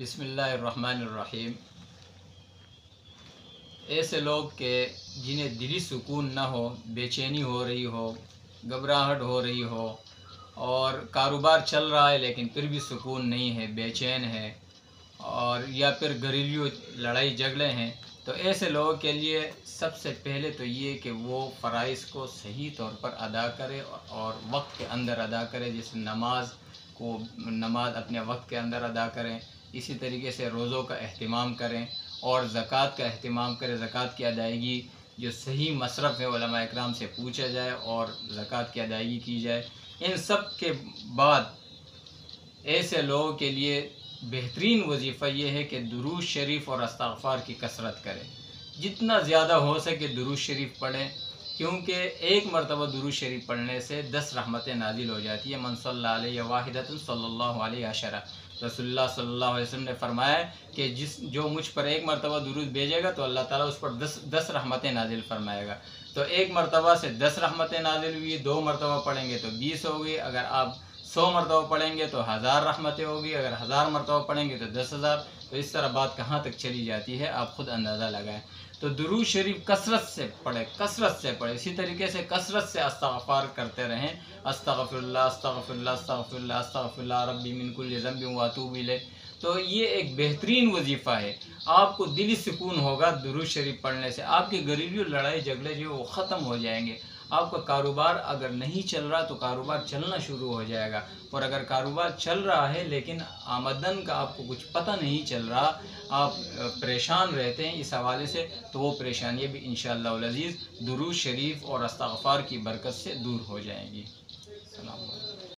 बिसमीम ऐसे लोग के जिन्हें दिली सुकून ना हो, बेचैनी हो रही हो, घबराहट हो रही हो, और कारोबार चल रहा है लेकिन फिर भी सुकून नहीं है, बेचैन है, और या फिर घरेलू लड़ाई झगड़े हैं तो ऐसे लोगों के लिए सबसे पहले तो ये कि वो फ़राइज़ को सही तौर पर अदा करे और वक्त के अंदर अदा करे, जैसे नमाज़ को, नमाज़ अपने वक्त के अंदर अदा करें इसी तरीके से रोज़ों का अहतमाम करें और ज़क़़त का अहतमाम करें। ज़क़़त की अदायगी जो सही मशरफ़ है इकराम से पूछा जाए और ज़क़़त की अदायगी की जाए। इन सब के बाद ऐसे लोगों के लिए बेहतरीन वजीफ़ा ये है कि दुरूज शरीफ और अस्तफ़ार की कसरत करें। जितना ज़्यादा हो सके दुरूज शरीफ पढ़ें। क्योंकि एक मरतबा दुरू शरीफ पढ़ने से दस रहमतें नाजिल हो जाती है। मनसल्ला वाहिदत सल्लल्लाहु अशरा। रसोल्ला सल्ला वसम ने फरमाया कि जिस, जो मुझ पर एक मरतबा दुरुद भेजेगा तो अल्लाह ताला उस पर दस दस रहमतें नाजिल फरमाएगा। तो एक मरतबा से दस रहमतें नाजिल हुई, दो मरतबा पढ़ेंगे तो बीस हो गई। अगर आप सौ मरतबा पढ़ेंगे तो हज़ार रहमतें होगी, अगर हज़ार मरतबा पढ़ेंगे तो दस हज़ार। तो इस तरह बात कहाँ तक चली जाती है, आप ख़ुद अंदाज़ा लगाएँ। तो दुरू शरीफ कसरत से पढ़े, कसरत से पढ़े। इसी तरीके से कसरत से अस्तफ़ार करते रहें। अस्तफ़िल्ला अस्तफ़िल्ला अस्तफ़िल्ला अस्तफ़िल्ला रबी मिनकुल ज़म्बी वातूब ले तो ये एक बेहतरीन वजीफ़ा है। आपको दिली सुकून होगा दुरू शरीफ पढ़ने से। आपके घरेलू लड़ाई झगड़े जो वो ख़त्म हो जाएँगे। आपका कारोबार अगर नहीं चल रहा तो कारोबार चलना शुरू हो जाएगा। और अगर कारोबार चल रहा है, लेकिन आमदन का आपको कुछ पता नहीं चल रहा, आप परेशान रहते हैं इस हवाले से तो वो परेशानियाँ भी इन शजीज़ दुरू शरीफ और अस्तफ़ार की बरकत से दूर हो जाएँगी।